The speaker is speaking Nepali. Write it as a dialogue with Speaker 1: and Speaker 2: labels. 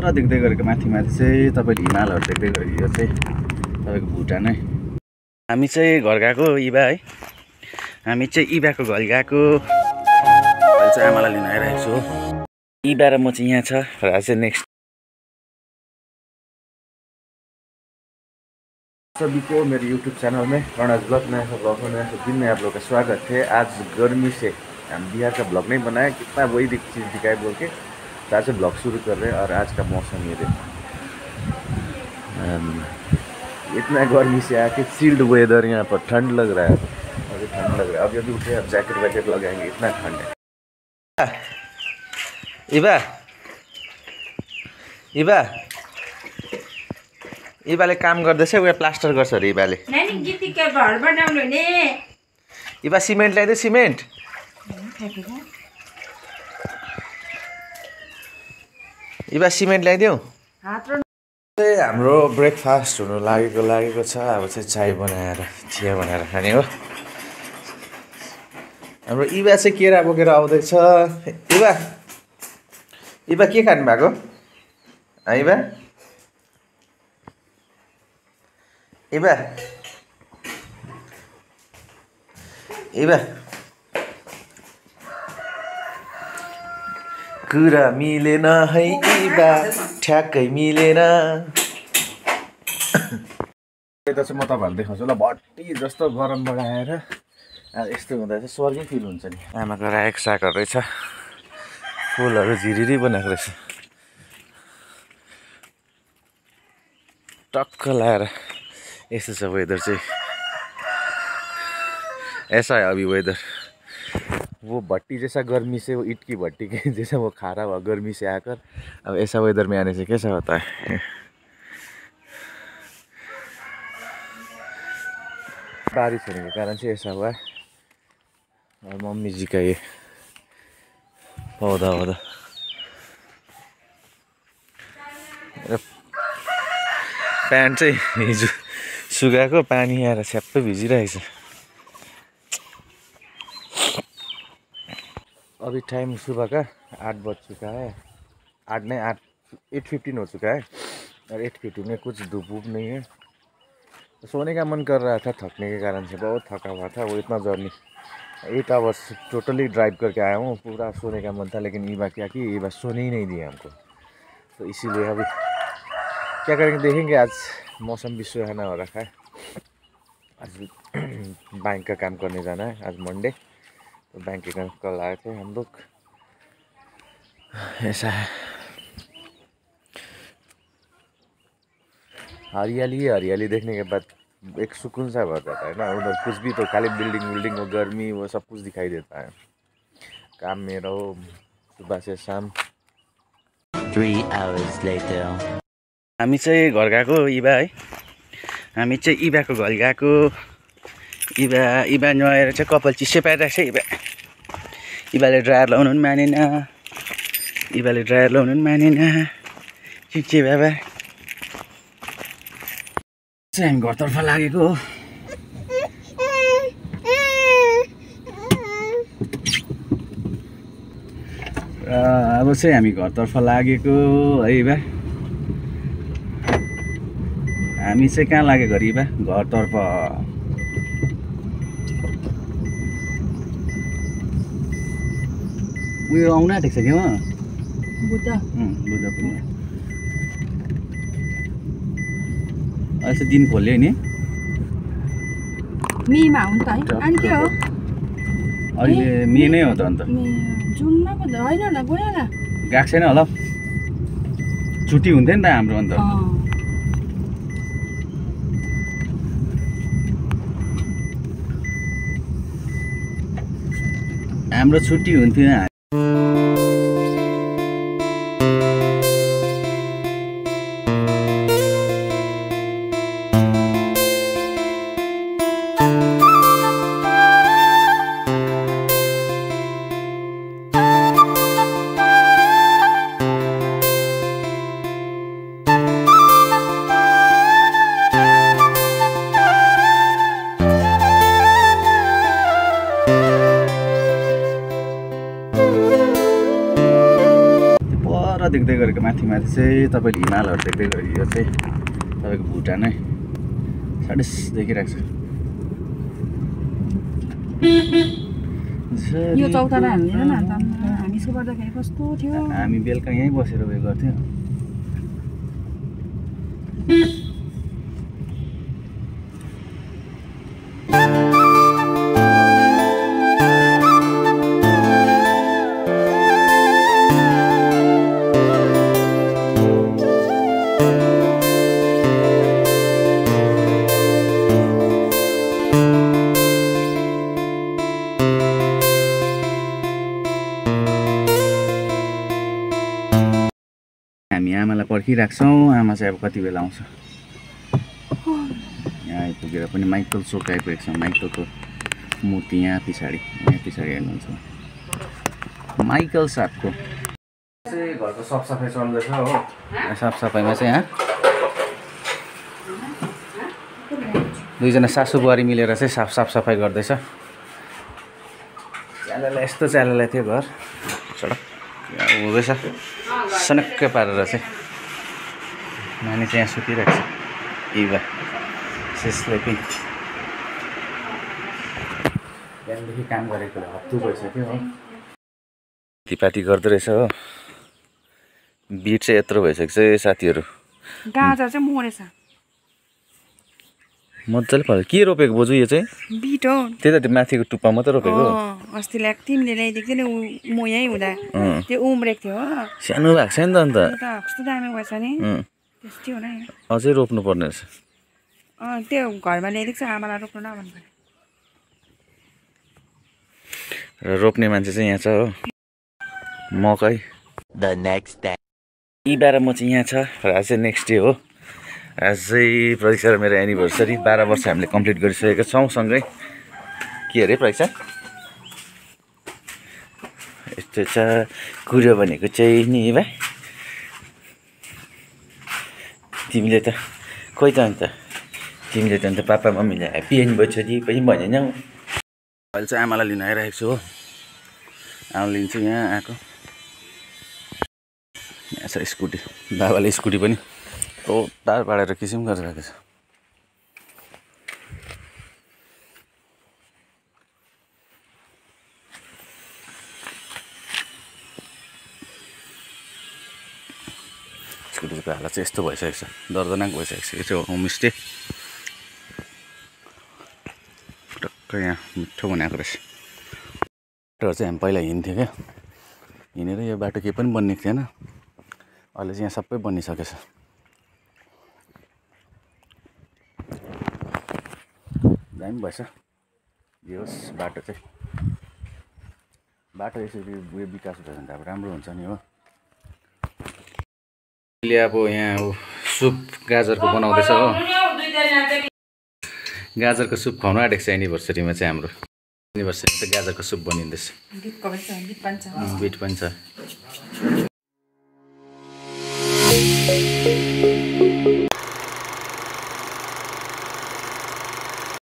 Speaker 1: पर देख्दै गरेको माथि माथि चाहिँ तपाईँले हिमालहरू देख्दै गरेको यो चाहिँ तपाईँको भुटान हामी चाहिँ घर गएको इबा है। हामी चाहिँ इबाको घर गएको। चाहिँ आमालाई लिन आइरहेको छु। इबा र म चाहिँ यहाँ छ र चाहिँ नेक्स्ट सभी को मेरे यूट्यूब चैनल में कर्णाज ब्लॉग नया ब्लॉग नया दिन में आप लोग का स्वागत है। आज गर्मी से। हम बिहार का ब्लॉग नहीं बनाया। कितना वही चीज़ दिखाए बोल तो आज से ब्लॉग शुरू कर रहे हैं और आज का मौसम ये देखो। इतना गर्मी से आके चिल्ड वेदर यहाँ पर ठंड लग रहा है। अभी ठंड लग रहा है। अभी अभी उठे अब जैकेट वैकेट लगाएँगे। इतना ठंड है। इबा इबा इबाले काम गर्दैछ उयो प्लास्टर गर्छ अरे इबाले।
Speaker 2: नानी गीतिका घर बनाउनु नि।
Speaker 1: इबा सिमेन्ट ल्याइदियो सिमेन्ट। इबा सिमेन्ट
Speaker 2: र
Speaker 1: चाहिँ हाम्रो ब्रेकफास्ट हुनु लागेको लागेको छ। अब चाहिँ चाय बनाएर चिया बनाएर खाने हो। हाम्रो इबा चाहिँ केरा बोकेर आउँदैछ। इबा इबा के खानु भएको? इबा। इबा। इबा। कुरा मिलेन है इबा ठ्याक्कै मिलेन। यता चाहिँ म तपाईँहरू देखाउँछु। ल भट्टी जस्तो गरम बगाएर अब यस्तो हुँदा चाहिँ स्वर्गै फिल हुन्छ नि। आमाको रायोको सागहरू रहेछ फुलहरू झिरिरी बनाएको रहेछ। टक्क लाएर यस्तो छ वेदर चाहिँ। ऐसा है अभी वेदर। वो भट्टी जैसा गर्मी से वो ईट की भट्टी के जैसा वो खारा हुआ गर्मी से आकर अब ऐसा वेदर में आने से कैसा होता है? बारिश होने के कारण से ऐसा हुआ है। और मम्मी जी का ये पौधा वौधा। र प्यान्ट चाहिँ हिजो सुकाएको पानी आएर छ्याप्पै भिजिरहेको अभी टाइम सुबह का आठ बज चुका है। आठ नहीं, आठ एट फिफ्टीन हो चुका है और एट फिफ्टीन में कुछ धूप वूप नहीं है। सोने का मन कर रहा था, थकने के कारण से, बहुत थका हुआ था, वो इतना journey. Eight hours totally drive करके आया हूँ, पूरा सोने का मन था, लेकिन ईबा क्या कि ईबा सोने ही नहीं दिया हमको। तो इसीलिए अभी क्या करेंगे, देखेंगे, आज मौसम भी सुहाना हो रखा है। आज बैंक का काम करने जाना है, आज मंडे तो बैंक के काम कल आए थे हम लोग। ऐसा है। हरियाली ही हरियाली देखने के बाद एक सुकून सा भर जाता है ना। उधर कुछ भी तो खाली बिल्डिंग बिल्डिंग वो गर्मी वो सब कुछ दिखाई देता है। काम में रहो सुबह से शाम।
Speaker 3: Three hours later.
Speaker 1: हामी चाहिँ घर गएको इबा है। हामी चाहिँ इबाको घर गएको। इबा इबा नुहाएर चाहिँ कपाल चिसो पारिरहेको छ इबा। इबाले ड्रायर लाउनु पनि मानेन। इबाले ड्रायर लाउनु पनि मानेन। चिचे बाबा। चाहिँ हामी घरतर्फ लागेको र अब चाहिँ हामी घरतर्फ लागेको है बा हामी चाहिँ कहाँ लागेको अरे बा घरतर्फ। उयो आउनु आँटेको छ कि उहाँ?
Speaker 2: बुद्ध।
Speaker 1: बुद्ध पूर्णिमा अहिले दिन खोल्यो नि।
Speaker 2: मेमा हो नि त है। अनि के हो।
Speaker 1: अहिले मे नै हो त अन्त।
Speaker 2: मे जुन न पो होइन होला गयो होला।
Speaker 1: गएको छैन होला। छुट्टी हुन्थ्यो नि त हाम्रो अन्त। हाम्रो छुट्टी हुन्थ्यो Mm-hmm.
Speaker 4: माथि चाहिँ तपाईँले हिमालहरू देख्दै गयो यो चाहिँ तपाईँको भुटानै साढेस देखिरहेको छ।
Speaker 2: हामी
Speaker 4: बेलुका यहीँ बसेर उयो गर्थ्यौँ। आमालाई पर्खिरहेको छौँ आमा चाहिँ अब कति बेला आउँछ? यहाँ आइपुगेर पनि माइकल चोक आइपुगेको छ। माइकलको मूर्ति यहाँ पछाडि। यहाँ पछाडि हेर्नुहुन्छ माइकल साहबको। चाहिँ घरको साफसफाइ चल्दैछ हो। साफसफाइमा चाहिँ यहाँ दुईजना सासु बुहारी मिलेर चाहिँ साफ साफ सफाइ गर्दैछ। च्यालालाई यस्तो च्यालालाई थियो घर। हुँदैछ सनक्कै पारेर चाहिँ नानी चाहिँ यहाँ सुतिरहेको छ इभा स्लिपिङ बिहानदेखि काम गरेको हप्तु भइसक्यो हो। खेतीपाती गर्दो रहेछ हो बिट चाहिँ यत्रो भइसकेको छ साथीहरू
Speaker 2: गाजर चाहिँ मरेछ
Speaker 4: मजाले फल्यो। के रोपेको बोजू यो चाहिँ?
Speaker 2: बिट। हो
Speaker 4: त्यही त त्यो माथिको टुप्पा मात्रै रोपेको?
Speaker 2: अँ, अस्ति ल्याक तिमीले ल्याइदिएको थियो नि म यहीँ हुँदा। त्यो उम्रेको थियो हो।
Speaker 4: सानो भएको छ नि त अन्त।
Speaker 2: कस्तो दामी भएछ नि। त्यस्तै हो र यो।
Speaker 4: अझै रोप्नु पर्ने रहेछ।
Speaker 2: अँ त्यो घरमा ल्याइदिएको छ आमालाई रोप्नु न भन्नु पर्यो
Speaker 4: र रोप्ने मान्छे चाहिँ यहाँ छ हो। मकै।
Speaker 3: Next day.
Speaker 4: यी बाह्र म चाहिँ यहाँ छ र आज चाहिँ नेक्स्ट डे हो। आज चाहिँ र मेरो एनिभर्सरी बाह्र वर्ष हामीले कम्प्लिट गरिसकेका छौँ सँगै। के अरे प्रतीक्षा? यस्तो छ कुरो भनेको चाहिँ नि भाइ तिमीले त खोइ त अन्त तिमीले त अन्त पापा मम्मीलाई ह्याप्पी एनिभर्सरी पनि भनेनौ अहिले चाहिँ आमालाई लिन आइरहेको छु हो। आमा लिन्छु यहाँ आएको। यहाँ छ स्कुटी बाबाले स्कुटी पनि। टाढ पाडेर किसिम गरेर राखेको छ स्कुटीको हालत चाहिँ यस्तो भइसकेको छ। दर्दनाक भइसकेको छ। यो चाहिँ होमस्टे टक्क यहाँ मिठो बनाएको रहेछ। बाटोहरू चाहिँ हामी पहिला हिँड्थ्यौँ क्या। हिँडेर यो बाटो केही पनि बनिएको थिएन। अहिले चाहिँ यहाँ सबै बनिसकेको टाइम भएछ। जे होस् बाटो चाहिँ। बाटो यसरी उयो विकास भयो भने त अब राम्रो हुन्छ नि हो। अहिले अब यहाँ अब सुप गाजरको बनाउँदैछ हो। गाजरको सुप खुवाउनु आँटेको छ एनिभर्सरीमा चाहिँ हाम्रो। एनिभर्सरी चाहिँ गाजरको सुप बनिँदैछ। बिट पनि छ।